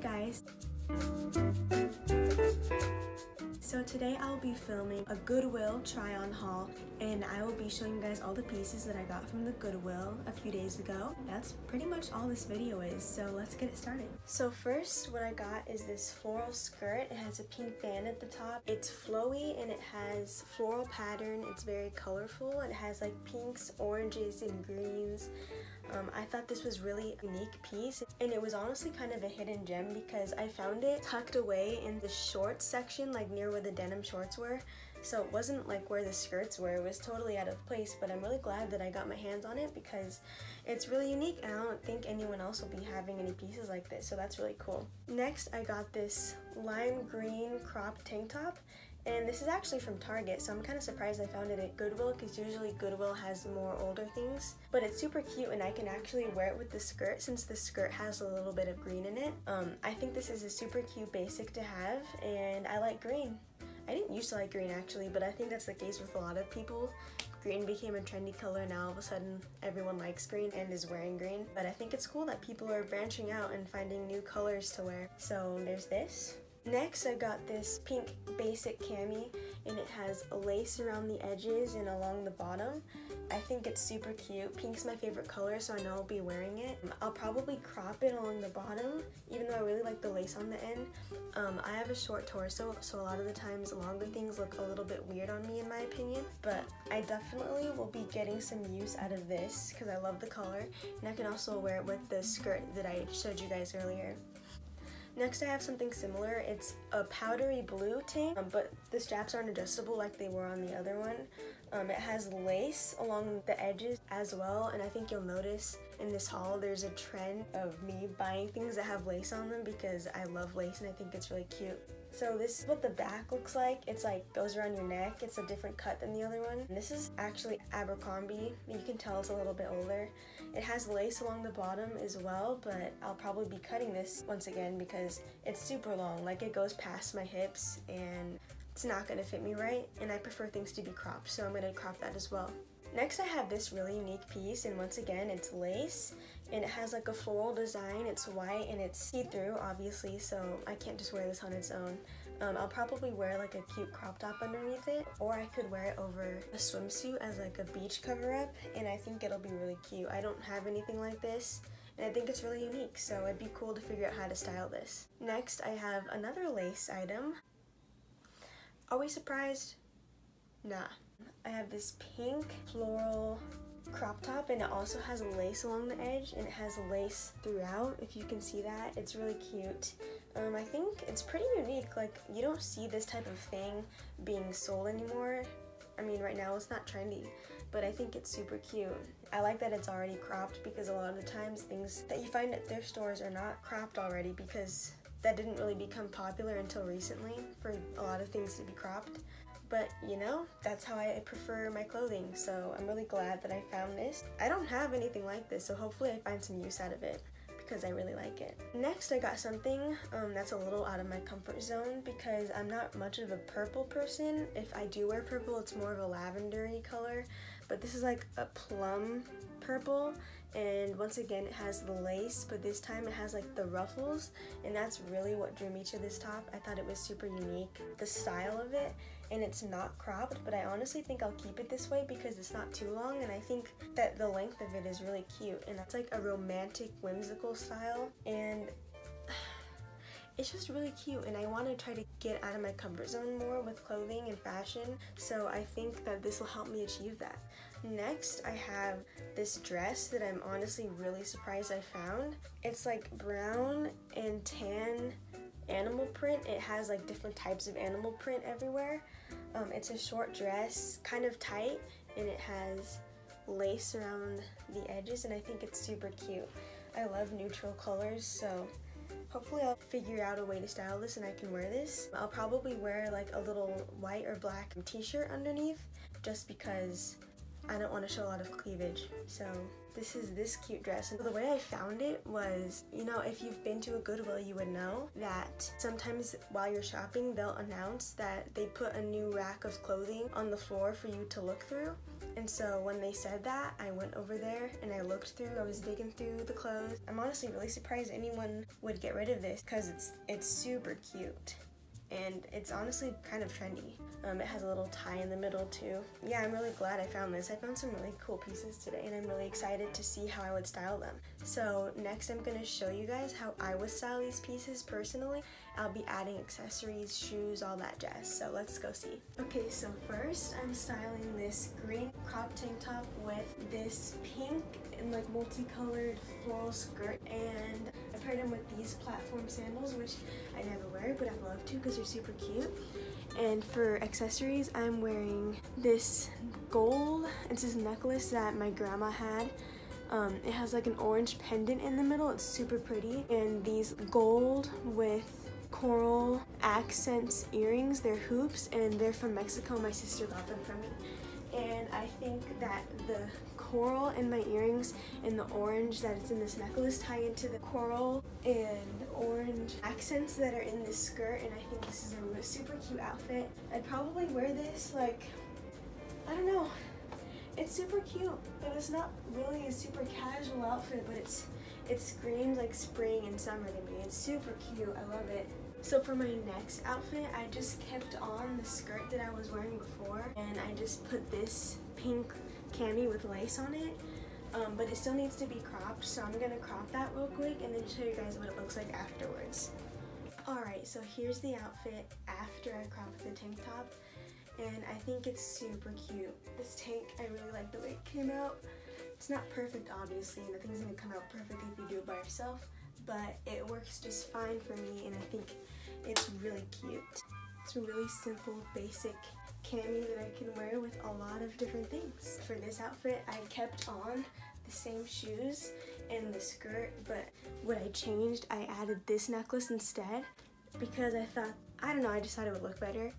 guys! So today I'll be filming a Goodwill try on haul and I will be showing you guys all the pieces that I got from the Goodwill a few days ago. That's pretty much all this video is, so let's get it started. So first what I got is this floral skirt. It has a pink band at the top. It's flowy and it has floral pattern. It's very colorful. It has like pinks, oranges, and greens. Um, I thought this was really unique piece and it was honestly kind of a hidden gem because I found it tucked away in the shorts section like near where the denim shorts were so it wasn't like where the skirts were it was totally out of place but I'm really glad that I got my hands on it because it's really unique and I don't think anyone else will be having any pieces like this so that's really cool. Next I got this lime green crop tank top and this is actually from Target, so I'm kind of surprised I found it at Goodwill because usually Goodwill has more older things. But it's super cute and I can actually wear it with the skirt since the skirt has a little bit of green in it. Um, I think this is a super cute basic to have and I like green. I didn't used to like green actually, but I think that's the case with a lot of people. Green became a trendy color, now all of a sudden everyone likes green and is wearing green. But I think it's cool that people are branching out and finding new colors to wear. So there's this. Next, I got this pink basic cami and it has lace around the edges and along the bottom. I think it's super cute. Pink's my favorite color, so I know I'll be wearing it. I'll probably crop it along the bottom, even though I really like the lace on the end. Um, I have a short torso, so a lot of the times longer things look a little bit weird on me in my opinion, but I definitely will be getting some use out of this because I love the color, and I can also wear it with the skirt that I showed you guys earlier. Next I have something similar. It's a powdery blue tank, um, but the straps aren't adjustable like they were on the other one. Um, it has lace along the edges as well, and I think you'll notice in this haul there's a trend of me buying things that have lace on them because I love lace and I think it's really cute. So this is what the back looks like. It's like goes around your neck. It's a different cut than the other one. And this is actually Abercrombie. You can tell it's a little bit older. It has lace along the bottom as well, but I'll probably be cutting this once again because it's super long. Like it goes past my hips and it's not gonna fit me right. And I prefer things to be cropped, so I'm gonna crop that as well. Next I have this really unique piece and once again it's lace and it has like a floral design. It's white and it's see-through obviously so I can't just wear this on its own. Um, I'll probably wear like a cute crop top underneath it or I could wear it over a swimsuit as like a beach cover up and I think it'll be really cute. I don't have anything like this and I think it's really unique so it'd be cool to figure out how to style this. Next I have another lace item. Are we surprised? Nah. I have this pink floral crop top and it also has lace along the edge and it has lace throughout if you can see that. It's really cute. Um, I think it's pretty unique like you don't see this type of thing being sold anymore. I mean right now it's not trendy but I think it's super cute. I like that it's already cropped because a lot of the times things that you find at thrift stores are not cropped already because that didn't really become popular until recently for a lot of things to be cropped but you know, that's how I prefer my clothing, so I'm really glad that I found this. I don't have anything like this, so hopefully I find some use out of it because I really like it. Next, I got something um, that's a little out of my comfort zone because I'm not much of a purple person. If I do wear purple, it's more of a lavendery color, but this is like a plum purple and once again it has the lace but this time it has like the ruffles and that's really what drew me to this top. I thought it was super unique. The style of it and it's not cropped but I honestly think I'll keep it this way because it's not too long and I think that the length of it is really cute and that's like a romantic whimsical style and it's just really cute and I want to try to get out of my comfort zone more with clothing and fashion so I think that this will help me achieve that. Next I have this dress that I'm honestly really surprised I found. It's like brown and tan animal print. It has like different types of animal print everywhere. Um, it's a short dress, kind of tight, and it has lace around the edges and I think it's super cute. I love neutral colors, so hopefully I'll figure out a way to style this and I can wear this. I'll probably wear like a little white or black t-shirt underneath just because I don't want to show a lot of cleavage. So this is this cute dress. And the way I found it was, you know, if you've been to a Goodwill, you would know that sometimes while you're shopping, they'll announce that they put a new rack of clothing on the floor for you to look through. And so when they said that, I went over there and I looked through, I was digging through the clothes. I'm honestly really surprised anyone would get rid of this because it's, it's super cute and it's honestly kind of trendy. Um, it has a little tie in the middle too. Yeah, I'm really glad I found this. I found some really cool pieces today and I'm really excited to see how I would style them. So next I'm gonna show you guys how I would style these pieces personally. I'll be adding accessories, shoes, all that jazz. So let's go see. Okay, so first I'm styling this green crop tank top with this pink and like multicolored floral skirt and with these platform sandals which I never wear but I love to because they're super cute. And for accessories I'm wearing this gold, it's this necklace that my grandma had. Um, it has like an orange pendant in the middle, it's super pretty. And these gold with coral accents earrings, they're hoops and they're from Mexico, my sister got them for me I think that the coral in my earrings and the orange that is in this necklace tie into the coral and orange accents that are in this skirt and I think this is a super cute outfit. I'd probably wear this like, I don't know, it's super cute but it's not really a super casual outfit but it's it screams like spring and summer to me. It's super cute, I love it. So for my next outfit, I just kept on the skirt that I was wearing before and I just put this pink cami with lace on it. Um, but it still needs to be cropped, so I'm gonna crop that real quick and then show you guys what it looks like afterwards. Alright, so here's the outfit after I cropped the tank top and I think it's super cute. This tank, I really like the way it came out. It's not perfect obviously, and nothing's gonna come out perfect if you do it by yourself, but it works just fine for me and I think it's really cute. It's a really simple, basic cami that I can wear with a lot of different things. For this outfit, I kept on the same shoes and the skirt, but what I changed, I added this necklace instead because I thought, I don't know, I decided it would look better.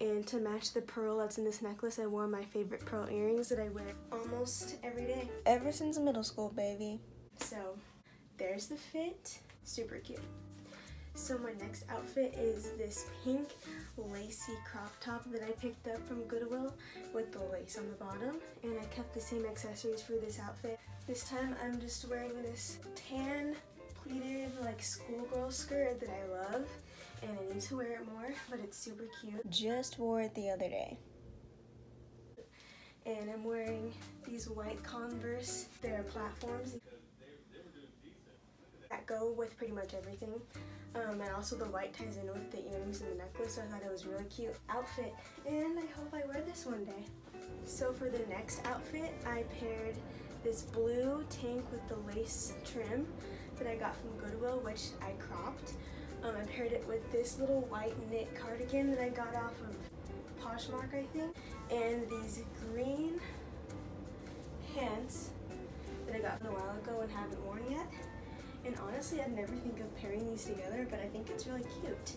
And to match the pearl that's in this necklace, I wore my favorite pearl earrings that I wear almost every day. Ever since middle school, baby. So there's the fit, super cute. So my next outfit is this pink lacy crop top that I picked up from Goodwill with the lace on the bottom. And I kept the same accessories for this outfit. This time I'm just wearing this tan pleated like schoolgirl skirt that I love. And I need to wear it more, but it's super cute. Just wore it the other day and I'm wearing these white Converse. They're platforms that go with pretty much everything. Um, and also the white ties in with the earrings and the necklace, so I thought it was a really cute outfit. And I hope I wear this one day. So for the next outfit, I paired this blue tank with the lace trim that I got from Goodwill, which I cropped. Um, I paired it with this little white knit cardigan that I got off of Poshmark, I think. And these green pants that I got a while ago and haven't worn yet. And honestly, I'd never think of pairing these together, but I think it's really cute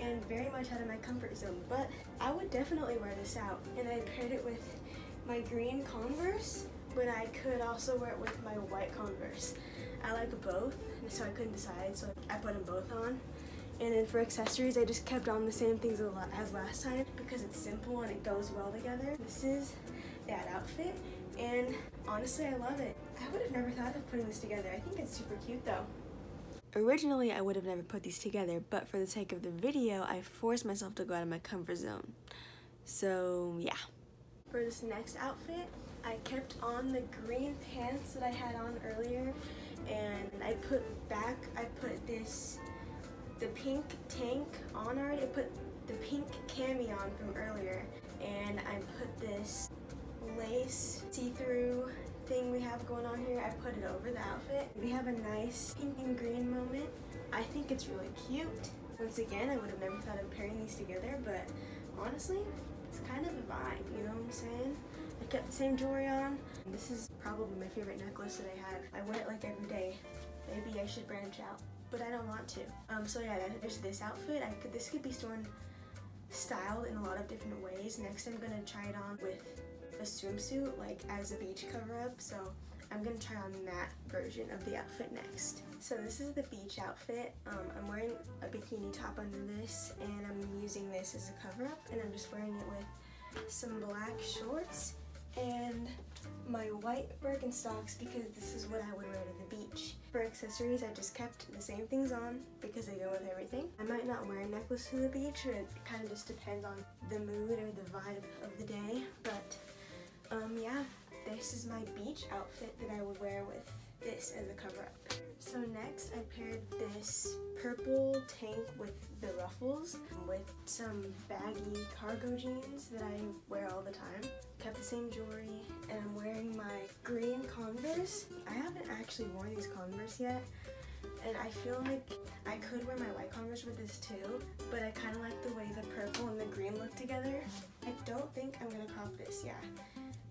and very much out of my comfort zone. But I would definitely wear this out. And I paired it with my green Converse, but I could also wear it with my white Converse. I like both, so I couldn't decide, so I put them both on. And then for accessories, I just kept on the same things as last time because it's simple and it goes well together. This is that outfit, and honestly, I love it. I would have never thought of putting this together. I think it's super cute though. Originally, I would have never put these together, but for the sake of the video, I forced myself to go out of my comfort zone. So, yeah. For this next outfit, I kept on the green pants that I had on earlier, and I put back, I put this, the pink tank on already. I put the pink cami on from earlier, and I put this lace see-through thing we have going on here, I put it over the outfit. We have a nice pink and green moment. I think it's really cute. Once again, I would have never thought of pairing these together, but honestly, it's kind of a vibe, you know what I'm saying? I kept the same jewelry on. This is probably my favorite necklace that I have. I wear it like every day. Maybe I should branch out, but I don't want to. Um, so yeah, there's this outfit. I could This could be worn styled in a lot of different ways. Next, I'm gonna try it on with a swimsuit like as a beach cover up so I'm gonna try on that version of the outfit next. So this is the beach outfit. Um, I'm wearing a bikini top under this and I'm using this as a cover up and I'm just wearing it with some black shorts and my white Birkenstocks because this is what I would wear to the beach. For accessories, I just kept the same things on because they go with everything. I might not wear a necklace to the beach, it kind of just depends on the mood or the vibe of the day, but um, yeah, this is my beach outfit that I would wear with this as a cover up. So next I paired this purple tank with the ruffles with some baggy cargo jeans that I wear all the time. Kept the same jewelry and I'm wearing my green Converse. I haven't actually worn these Converse yet and I feel like I could wear my white Converse with this too, but I kind of like the way the purple and the green look together. I don't think I'm gonna crop this, yeah.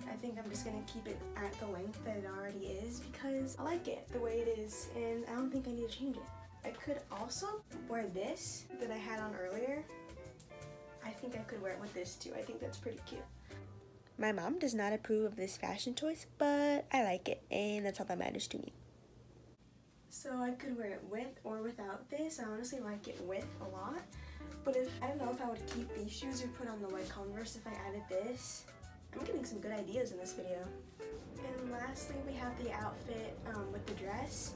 I think I'm just gonna keep it at the length that it already is because I like it the way it is and I don't think I need to change it. I could also wear this that I had on earlier. I think I could wear it with this too. I think that's pretty cute. My mom does not approve of this fashion choice, but I like it and that's all that matters to me. So I could wear it with or without this. I honestly like it with a lot. But if I don't know if I would keep these shoes or put on the white Converse if I added this. I'm getting some good ideas in this video. And lastly, we have the outfit um, with the dress.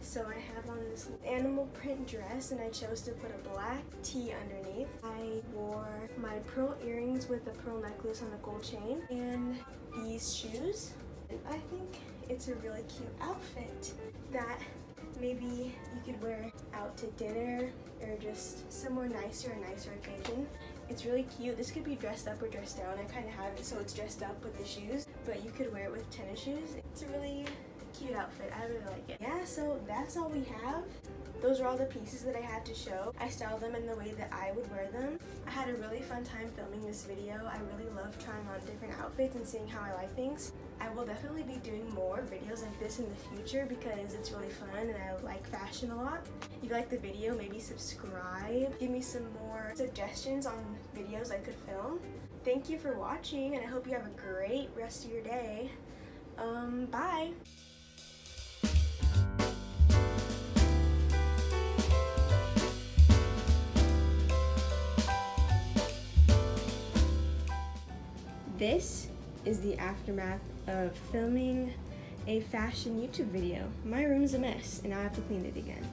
So I have on this animal print dress and I chose to put a black tee underneath. I wore my pearl earrings with a pearl necklace on a gold chain and these shoes. And I think it's a really cute outfit that maybe you could wear out to dinner or just somewhere nicer, a nicer occasion. It's really cute. This could be dressed up or dressed down. I kind of have it so it's dressed up with the shoes, but you could wear it with tennis shoes. It's a really cute outfit. I really like it. Yeah, so that's all we have. Those are all the pieces that I had to show. I styled them in the way that I would wear them. I had a really fun time filming this video. I really love trying on different outfits and seeing how I like things. I will definitely be doing more videos like this in the future because it's really fun and I like fashion a lot. If you like the video, maybe subscribe. Give me some more suggestions on videos I could film. Thank you for watching and I hope you have a great rest of your day. Um, bye! This is the aftermath of filming a fashion YouTube video. My room's a mess and I have to clean it again.